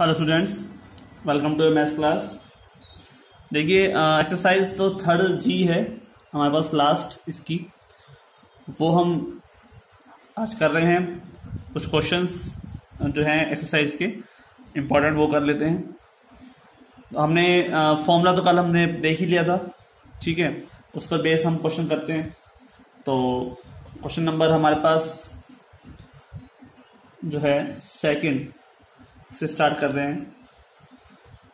Hello students welcome to maths class देखिए exercise तो third जी है, हमारे पास लास्ट इसकी। वो हम आज कर रहे हैं। कुछ क्वेश्चंस जो हैं एक्सरसाइज के इम्पोर्टेंट वो कर लेते हैं। तो हमने फॉर्मूला तो कल हमने देख ही लिया था, ठीक है? उस पर बेस हम क्वेश्चन करते हैं। तो क्वेश्चन नंबर हमारे पास जो है सेकंड से स्टार्ट कर रहे हैं।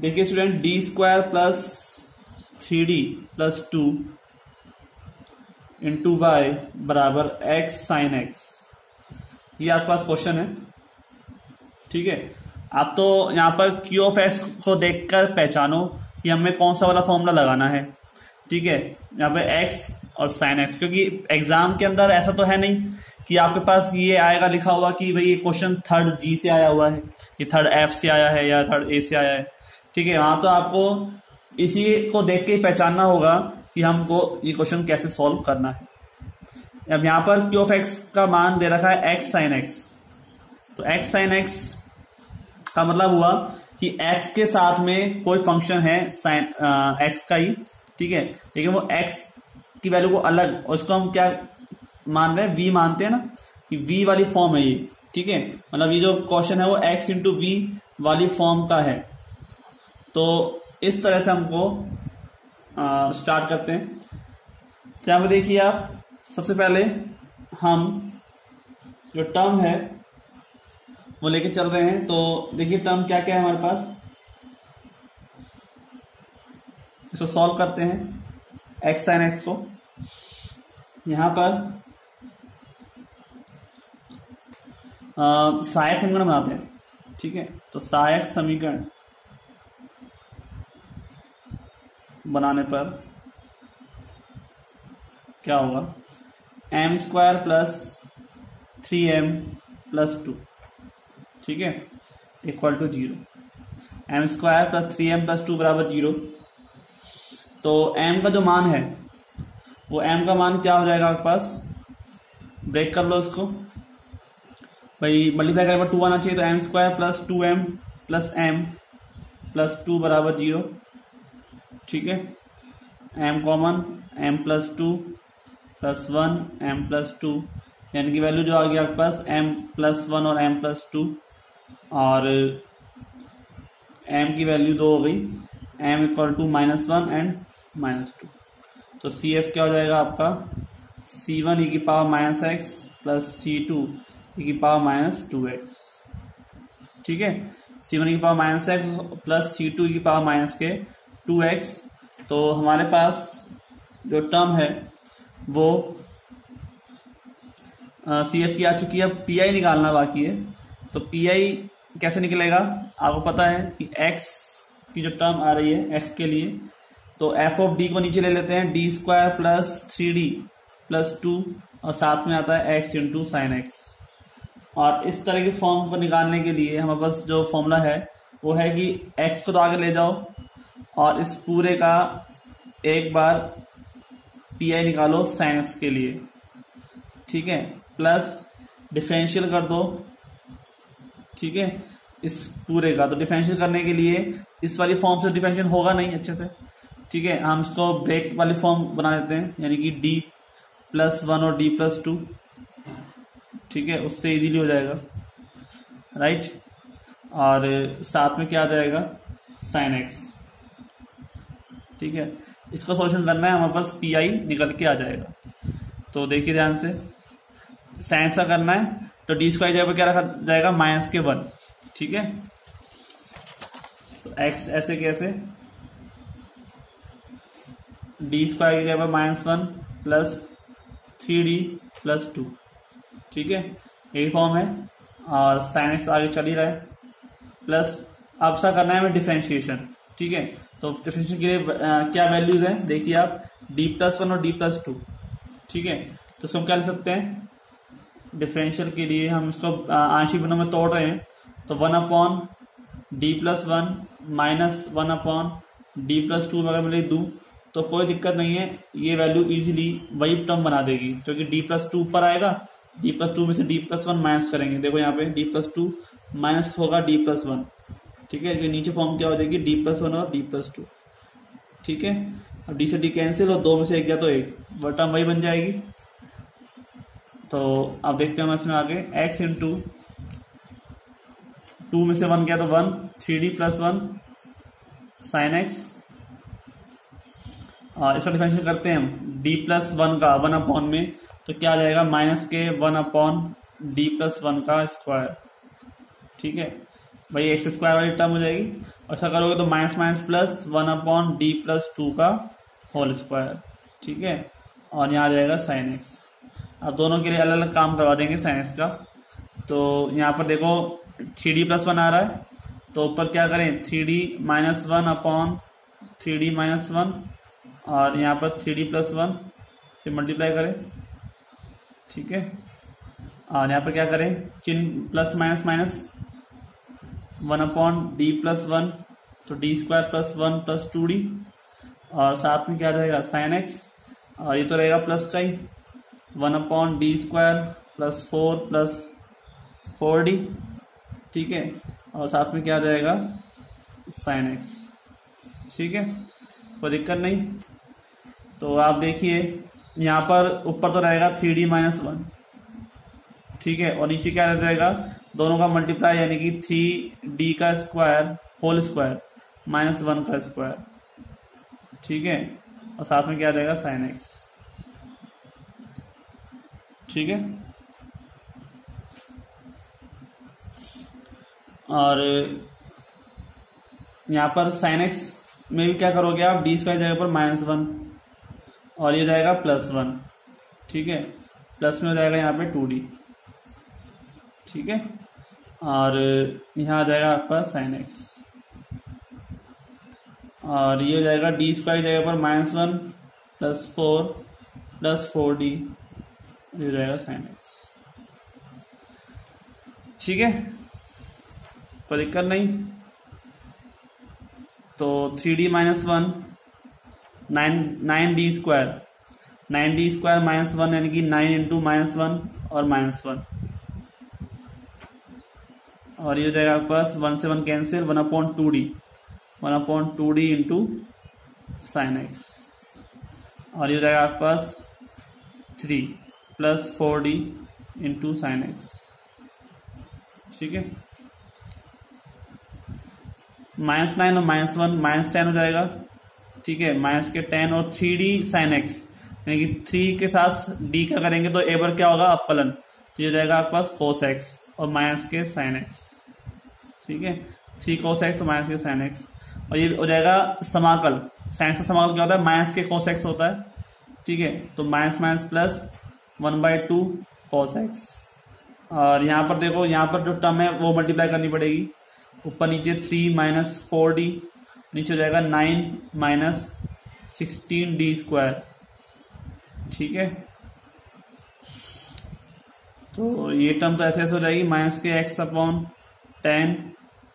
देखिए student D square plus three D plus two into Y बराबर एक्स साइन एक्स ये आपके पास क्वेश्चन है। ठीक है? आप तो यहाँ पर क्यू ऑफ़ एक्स को देखकर पहचानो कि हमें कौन सा वाला फॉर्मूला लगाना है। ठीक है? यहाँ पे एक्स और साइन एक्स क्योंकि एग्ज़ाम के अंदर ऐसा तो है नहीं। कि आपके पास ये आएगा, लिखा हुआ कि भाई ये क्वेश्चन थर्ड जी से आया हुआ है, ये थर्ड एफ़ से आया है या थर्ड ए से आया है। ठीक है वहाँ तो आपको इसी को देख के पहचानना होगा कि हमको ये क्वेश्चन कैसे सॉल्व करना है। अब यहाँ पर क्यू ऑफ़ एक्स का मान दे रखा है एक्स साइन एक्स तो एक्स साइन एक्स का मतलब हुआ कि एक्स के साथ में कोई फ़ंक्शन है साइन एक्स का ही। ठीक है, लेकिन वो एक्स की वैल्यू को अलग इसको हम क्या मान रहे हैं वी मानते हैं ना कि वी वाली फॉर्म है ये ठीक है? मतलब ये जो क्वेश्चन है वो एक्स इंटू वी वाली फॉर्म का है। तो इस तरह से हमको आ, स्टार्ट करते हैं। क्या पे देखिए आप सबसे पहले हम जो टर्म है वो लेके चल रहे हैं। तो देखिए टर्म क्या क्या है हमारे पास। इसको सॉल्व करते हैं एक्स साइन एक्स को। यहाँ पर सहायक समीकरण बनाते हैं। ठीक है? तो सहायक समीकरण बनाने पर क्या होगा? M square plus three M plus two ठीक है? Equal to zero M square plus three M plus two बराबर ज़ीरो तो एम का जो मान है, वो एम का मान क्या हो जाएगा आपके पास? ब्रेक कर लो इसको। भाई मल्टीप्लाई करने पर टू आना चाहिए तो M square plus two M plus M plus two बराबर ज़ीरो ठीक है? M common M plus two plus one M plus two यानी कि वैल्यू जो आ गया आपके पास एम प्लस वन और एम प्लस टू और एम की वैल्यू दो हो गई। M equal to minus one and minus two तो सी एफ़ क्या हो जाएगा आपका? सी वन ई की power minus X plus C two E की पावर माइनस टू एक्स। ठीक है? सी वन की power minus X plus C two की पावर माइनस के टू एक्स। तो हमारे पास जो टर्म है, वो सी एफ़ की आ चुकी है। पी आई निकालना बाकी है। तो पी आई कैसे निकलेगा? आपको पता है कि एक्स की जो टर्म आ रही है एक्स के लिए तो एफ़ ऑफ़ डी को नीचे ले लेते हैं। D square plus three D plus two और साथ में आता है एक्स इंटू साइन एक्स और इस तरह के फॉर्म को निकालने के लिए हमारे पास जो फॉर्मूला है, वो है कि एक्स को तो आगे ले जाओ और इस पूरे का एक बार पी आई निकालो साइंस के लिए। ठीक है? प्लस डिफरेंशियल कर दो। ठीक है? इस पूरे का। तो डिफरेंशियल करने के लिए इस वाली फॉर्म से डिफरेंशियल होगा नहीं अच्छे से। ठीक है? हम इसको ब्रेक वाली फॉर्म बना देते हैं, यानी कि डी प्लस वन और डी प्लस टू ठीक है, उससे इजीली हो जाएगा। राइट और साथ में क्या आ जाएगा? साइन एक्स ठीक है, इसका सॉल्यूशन करना है, हमारे पास पी आई निकल के आ जाएगा। तो देखिए ध्यान से साइंस का करना है तो डी स्क्वायर जगह पर क्या रखा जाएगा? माइनस के वन ठीक है? तो एक्स ऐसे कैसे? डी स्क्वायर की जगह पर minus one plus three D plus two ठीक है? यही फॉर्म है। और साइन एक्स आगे चल ही रहा है। प्लस अब सा करना है हमें डिफ्रेंशिएशन ठीक है? तो डिफ्रेंशिएशन के लिए क्या वैल्यूज़ हैं? देखिए आप डी प्लस वन और डी प्लस टू ठीक है? तो इसको हम क्या ले सकते हैं? डिफरेंशियल के लिए हम इसको आंशिक गुणों में तोड़ रहे हैं। तो one upon D plus one minus one upon D plus two अगर मैं लिख दूँ तो कोई दिक्कत नहीं है। ये वैल्यू इजीली वही टर्म बना देगी, क्योंकि डी प्लस टू ऊपर आएगा। डी प्लस टू में से डी प्लस वन माइनस करेंगे। देखो यहाँ पे डी प्लस टू माइनस होगा डी प्लस वन ठीक है? नीचे फॉर्म क्या हो जाएगी? डी प्लस वन और डी प्लस टू ठीक है? अब डी से डी कैंसिल और दो में से एक गया तो एक। वह वही बन जाएगी। तो अब देखते हैं इसमें आगे। एक्स इंटू टू टू में से वन गया तो one three D plus one sine X इसका डिफरेंशियल करते हैं हम। डी प्लस वन का वन अपॉन में। तो क्या आ जाएगा? माइनस के one upon D plus one का स्क्वायर। ठीक है? भाई एक्स स्क्वायर वाली टर्म हो जाएगी। और ऐसा करोगे तो minus minus plus one upon D plus two का होल स्क्वायर। ठीक है? और यहाँ आ जाएगा साइन एक्स अब दोनों के लिए अलग अलग काम करवा देंगे साइन एक्स का। तो यहाँ पर देखो थ्री डी प्लस वन आ रहा है। तो ऊपर क्या करें? Three D minus one upon three D minus one और यहाँ पर थ्री डी प्लस वन से मल्टीप्लाई करें। ठीक है। और यहाँ पर क्या करें? चिन्ह plus minus minus one upon D plus one तो D square plus one plus two D और साथ में क्या रहेगा? साइन एक्स और ये तो रहेगा प्लस का ही। One upon D square plus four plus four D ठीक है। और साथ में क्या जाएगा साइन एक्स ठीक है। कोई दिक्कत नहीं। तो आप देखिए यहाँ पर ऊपर तो रहेगा थ्री डी माइनस वन ठीक है, और नीचे क्या रह जाएगा दोनों का मल्टीप्लाई यानी कि थ्री डी का square whole square minus one का स्क्वायर ठीक है, और साथ में क्या रहेगा? साइन एक्स ठीक है? और यहाँ पर साइन एक्स में भी क्या करोगे आप? डी स्क्वायर जगह पर माइनस वन और ये जाएगा प्लस वन ठीक है? प्लस में हो जाएगा यहाँ पे टू डी ठीक है? और यहाँ आ जाएगा आपका साइन एक्स और ये हो जाएगा डी स्क्वायर जगह पर minus one plus four plus four D ये हो जाएगा साइन एक्स ठीक है? कोई दिक्कत नहीं? तो three D minus one nine nine D square. Nine D square minus one यानी कि नाइन इंटू माइनस वन और माइनस वन। और ये हो जाएगा आपके पास वन से one cancel, one upon two D. One upon two D into sine X और ये हो जाएगा आपके पास three plus four D into sine X ठीक है? माइनस नाइन और माइनस वन, माइनस टेन हो जाएगा। ठीक है माइनस के टेन और थ्री डी साइन एक्स यानी कि थ्री के साथ डी का करेंगे तो ए पर क्या होगा? अपकलन। तो ये जाएगा आपके पास कोस एक्स और माइनस के साइन एक्स ठीक है? थ्री कोस एक्स और माइनस के साइन एक्स और ये हो जाएगा समाकल। साइंस का समाकल क्या होता है? माइनस के कोस एक्स होता है। ठीक है? तो minus minus plus one by two cos X और यहाँ पर देखो, यहाँ पर जो टर्म है, वो मल्टीप्लाई करनी पड़ेगी। ऊपर नीचे थ्री माइनस फोर डी नीचे हो जाएगा nine minus sixteen D square. ठीक है? तो ये टर्म तो ऐसे ऐसे हो जाएगी माइनस के X upon ten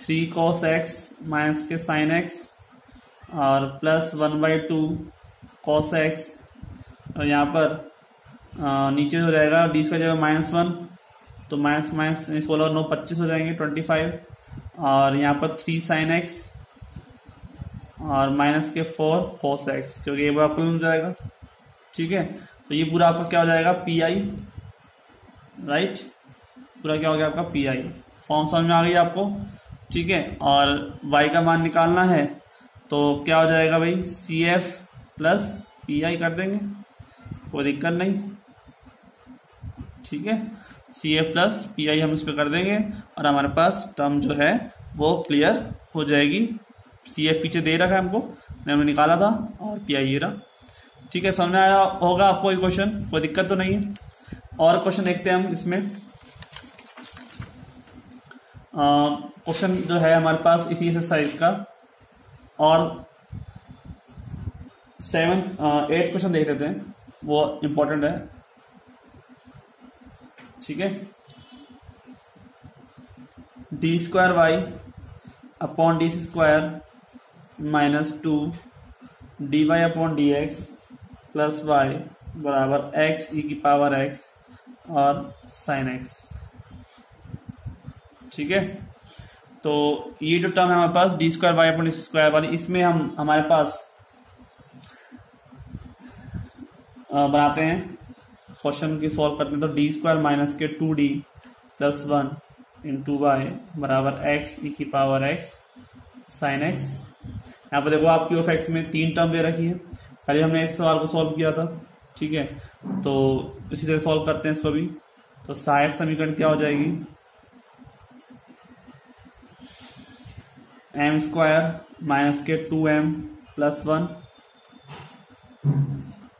three cos X minus के साइन एक्स और plus one by two cos X और यहाँ पर आ, नीचे हो जाएगा डी स्क्वायर जाएगा माइनस वन तो माइनस माइनस सोलह नौ पच्चीस हो जाएँगे ट्वेंटी फाइव और यहाँ पर थ्री साइन एक्स और माइनस के फोर कोस एक्स क्योंकि ये आपको मिल जाएगा। ठीक है? तो ये पूरा आपका क्या हो जाएगा? पी आई राइट पूरा क्या हो गया आपका? पी आई फॉर्म समझ में आ गई आपको? ठीक है? और वाई का मान निकालना है तो क्या हो जाएगा भाई? C F plus P I कर देंगे। कोई दिक्कत नहीं। ठीक है? C F plus P I हम इस पर कर देंगे, और हमारे पास टर्म जो है, वो क्लियर हो जाएगी। सी एफ़ पीछे दे रखा है हमको। हमने निकाला था और पी आई ये रहा। ठीक है, समझ में आया होगा आपको ये क्वेश्चन कोई दिक्कत तो नहीं है। और क्वेश्चन देखते हैं हम इसमें। क्वेश्चन जो है हमारे पास इसी एक्सरसाइज का। और सेवेंथ एट्थ क्वेश्चन देख लेते हैं। वो इंपॉर्टेंट है। ठीक है। D square Y upon D square minus two D Y upon D X plus Y बराबर एक्स ई की पावर एक्स और साइन एक्स ठीक है? तो ये जो टर्म है हमारे पास D square Y upon square वाली, इसमें हम, हमारे पास बनाते हैं। क्वेश्चन की सॉल्व करते हैं तो डी स्क्वायर माइनस के two D plus one into Y बराबर एक्स ई की पावर एक्स साइन एक्स यहाँ पर देखो आपकी ऑफ़ एक्स में तीन टर्म दे रखी है। पहले हमने इस सवाल को सॉल्व किया था, ठीक है? तो इसी तरह सॉल्व करते हैं इसको भी तो सहायक समीकरण क्या हो जाएगी? एम स्क्वायर माइनस के two M plus one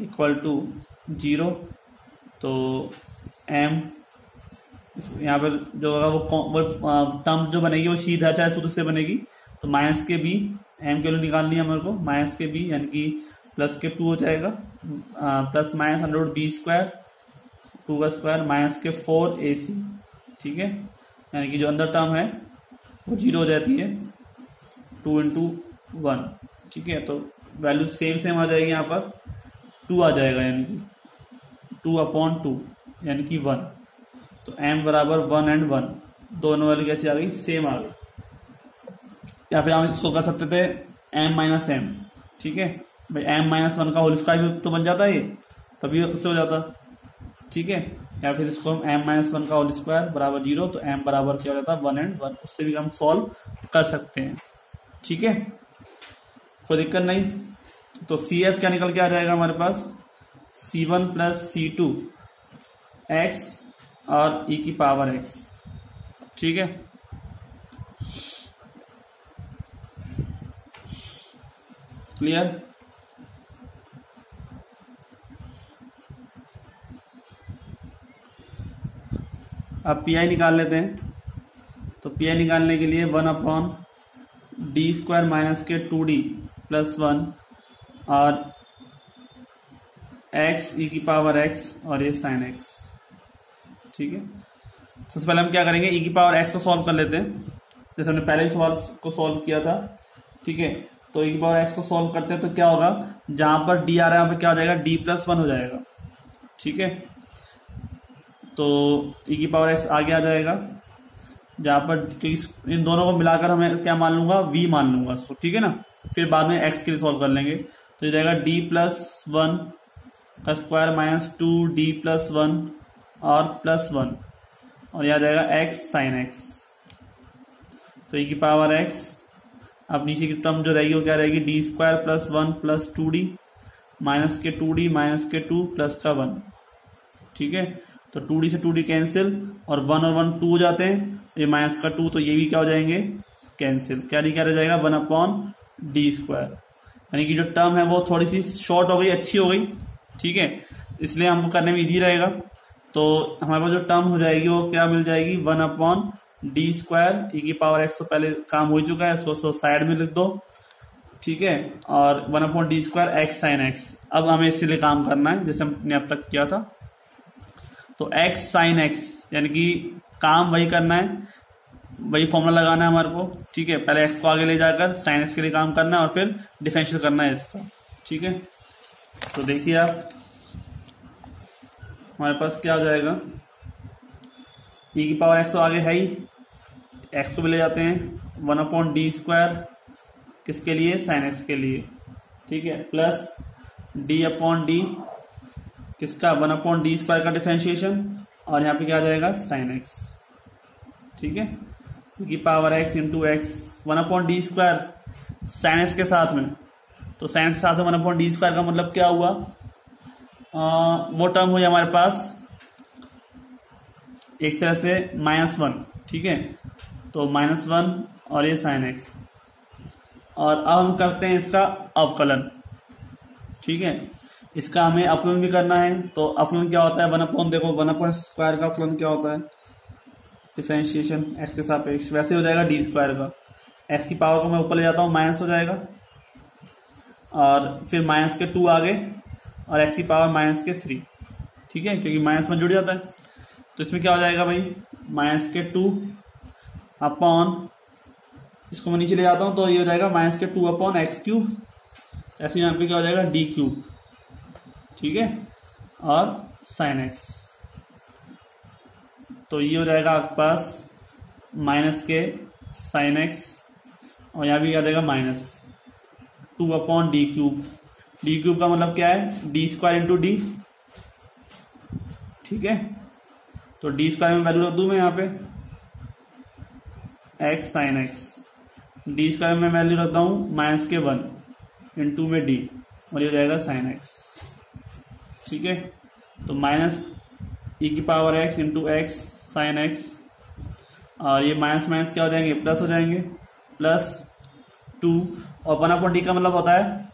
equal to zero तो एम यहाँ पर जो होगा वो वो टर्म जो बनेगी वो सीधा चाहे सूत्र से बनेगी। तो माइनस के बी एम के लिए निकालनी है हमारे को, माइनस के बी, यानी कि प्लस के टू हो जाएगा। Plus minus hundred B square two का स्क्वायर माइनस के फोर ए सी ठीक है? यानी कि जो अंदर टर्म है, वो ज़ीरो हो जाती है टू इंटू वन ठीक है? तो वैल्यू सेम सेम आ जाएगी यहाँ पर टू आ जाएगा यानी कि टू अपॉन टू यानी कि वन तो एम बराबर वन एंड वन दोनों वैल्यू कैसी आ गई? सेम आ गई। या फिर हम इसको कर सकते थे एम माइनस एम ठीक है? भाई एम माइनस वन का होल स्क्वायर भी तो बन जाता है ये, तभी उससे हो जाता, ठीक है? या फिर इसको हम एम माइनस वन का होल स्क्वायर बराबर ज़ीरो तो एम बराबर क्या हो जाता? है वन एंड वन उससे भी हम सॉल्व कर सकते हैं, ठीक है? कोई दिक्कत नहीं। तो सी एफ़ क्या निकल के आ जाएगा हमारे पास? C one plus C two X और ई e की पावर एक्स ठीक है? क्लियर अब पी आई निकाल लेते हैं। तो पी आई निकालने के लिए one upon D square minus के टू डी प्लस वन और एक्स ई की पावर एक्स और ये साइन एक्स ठीक है? सबसे पहले हम क्या करेंगे? ई की पावर एक्स को सॉल्व कर लेते हैं। जैसे हमने पहले सवाल को सॉल्व किया था। ठीक है? तो ई की पावर एक्स को सॉल्व करते हैं तो क्या होगा? जहाँ पर डी आ रहा है पर क्या हो जाएगा? डी प्लस वन हो जाएगा। ठीक है? तो ई की पावर एक्स आगे आ जाएगा। जहाँ पर क्योंकि इन दोनों को मिलाकर हमें क्या मान लूँगा? वी मान लूँगा उसको ठीक है ना? फिर बाद में एक्स के लिए सॉल्व कर लेंगे। तो ये जाएगा डी प्लस वन का square minus two D plus one और प्लस वन और यह आ जाएगा एक्स साइन एक्स तो e की पावर एक्स अब नीचे की टर्म जो रहेगी वो क्या रहेगी? D square plus one plus two D minus के टू डी माइनस के टू प्लस का वन ठीक है? तो टू डी से टू डी कैंसिल और वन और वन टू हो जाते हैं। ये माइनस का टू तो ये भी क्या हो जाएँगे? कैंसिल क्या नहीं क्या रह जाएगा? वन अपॉन डी स्क्वायर यानी कि जो टर्म है वो थोड़ी सी शॉर्ट हो गई, अच्छी हो गई। ठीक है? इसलिए हमको करने में इजी रहेगा। तो हमारे पास जो टर्म हो जाएगी, वो क्या मिल जाएगी? One upon D square E की पावर एक्स तो पहले काम हो चुका है, इसको सो साइड में लिख दो, ठीक है? और one upon D square X sine X अब हमें इसीलिए काम करना है, जैसे हमने अब तक किया था। तो एक्स साइन एक्स यानी कि काम वही करना है, वही फॉर्मूला लगाना है हमारे को, ठीक है? पहले एक्स को आगे ले जाकर साइन एक्स के लिए काम करना है और फिर डिफेंशियल करना है इसका, ठीक है? तो देखिए आप, हमारे पास क्या हो जाएगा? ई e की पावर एक्स तो आगे है ही एक्स को भी ले जाते हैं। वन अपॉन डी स्क्वायर किसके लिए? साइन एक्स के लिए। ठीक है? प्लस डी अपॉन डी किसका? वन अपॉन डी स्क्वायर का डिफ्रेंशिएशन। और यहाँ पे क्या आ जाएगा? Sine X. ठीक है? की power X into X one upon D square sine X के साथ में। तो साइन के साथ में वन अपॉन डी स्क्वायर का मतलब क्या हुआ? आ, वो टर्म हुई हमारे पास एक तरह से माइनस वन। ठीक है? तो माइनस वन और ये साइन एक्स और अब हम करते हैं इसका अवकलन। ठीक है? इसका हमें अवकलन भी करना है तो अवकलन क्या होता है? वन अपॉइंट देखो वन अपॉइंट स्क्वायर का अवकलन क्या होता है? डिफ्रेंशिएशन एक्स के सापेक्ष। वैसे हो जाएगा डी स्क्वायर का। एक्स की पावर को मैं ऊपर ले जाता हूँ माइनस हो जाएगा। और फिर माइनस के टू आगे, और एक्स की पावर माइनस के थ्री ठीक है? क्योंकि माइनस में जुड़ जाता है। तो इसमें क्या हो जाएगा भाई? माइनस के टू अपॉन, इसको मैं नीचे ले जाता हूँ तो ये हो जाएगा माइनस के टू अपॉन एक्स क्यूब ऐसे यहाँ पे क्या हो जाएगा डी क्यूब ठीक है? और साइन एक्स तो ये हो जाएगा आपके पास माइनस के साइन एक्स और यहाँ भी क्या देगा minus two upon D cube D cube का मतलब क्या है डी स्क्वायर इंटू डी ठीक है? तो डी स्क्वायर में वैल्यू रख दू मैं यहाँ पे? X sine X. D square में वैल्यू रखता हूँ माइनस के वन इंटू में डी और ये जाएगा साइन एक्स। ठीक है? तो माइनस ई की power X into X sine X और ये माइनस माइनस क्या हो जाएँगे? प्लस हो जाएँगे। प्लस टू और वन अपॉन डी का मतलब होता है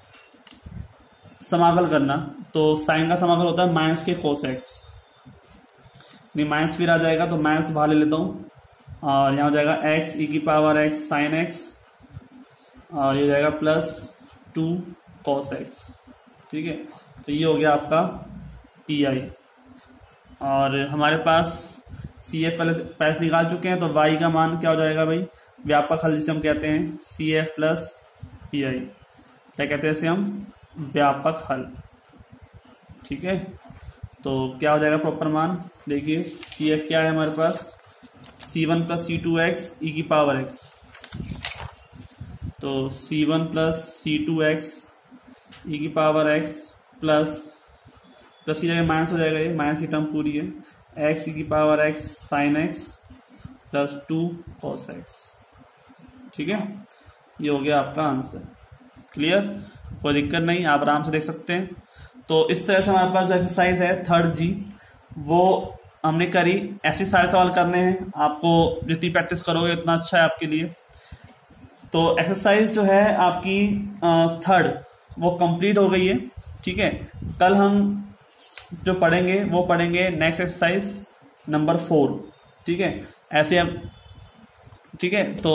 समाकल करना। तो साइन का समाकल होता है माइनस के कोस एक्स नहीं माइनस फिर आ जाएगा तो माइनस बाहर ले लेता हूँ। और यहाँ हो जाएगा एक्स ई की पावर एक्स साइन एक्स और ये हो जाएगा प्लस टू कॉस एक्स ठीक है? तो ये हो गया आपका टी आई और हमारे पास सी एफ़ पैसे निकाल चुके हैं तो वाई का मान क्या हो जाएगा भाई? व्यापक हल जिसे हम कहते हैं C F plus P I क्या कहते हैं इसे हम? व्यापक हल, ठीक है? तो क्या हो जाएगा प्रॉपर मान? देखिए सी एफ़ क्या है हमारे पास? C one plus C two X E की पावर एक्स तो C one plus C two X E की पावर एक्स प्लस प्लस की जगह माइनस हो जाएगा ये माइनस की टर्म पूरी है। एक्स ई की power X sine X plus two cos X ठीक है? ये हो गया आपका आंसर क्लियर कोई दिक्कत नहीं, आप आराम से देख सकते हैं। तो इस तरह से हमारे पास जो एक्सरसाइज है थर्ड जी वो हमने करी, ऐसे सारे सवाल करने हैं। आपको जितनी प्रैक्टिस करोगे, उतना अच्छा है आपके लिए। तो एक्सरसाइज जो है आपकी थर्ड वो कंप्लीट हो गई है, ठीक है? कल हम जो पढ़ेंगे, वो पढ़ेंगे नेक्स्ट एक्सरसाइज नंबर फोर ठीक है? ऐसे अब ठीक है? तो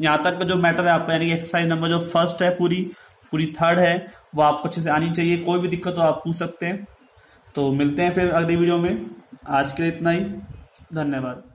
यहाँ तक का जो मैटर है, आपका यानी कि एक्सरसाइज नंबर जो फ़र्स्ट है पूरी पूरी थर्ड है, वो आपको अच्छे से आनी चाहिए। कोई भी दिक्कत हो, आप पूछ सकते हैं। तो मिलते हैं फिर अगली वीडियो में। आज के लिए इतना ही। धन्यवाद।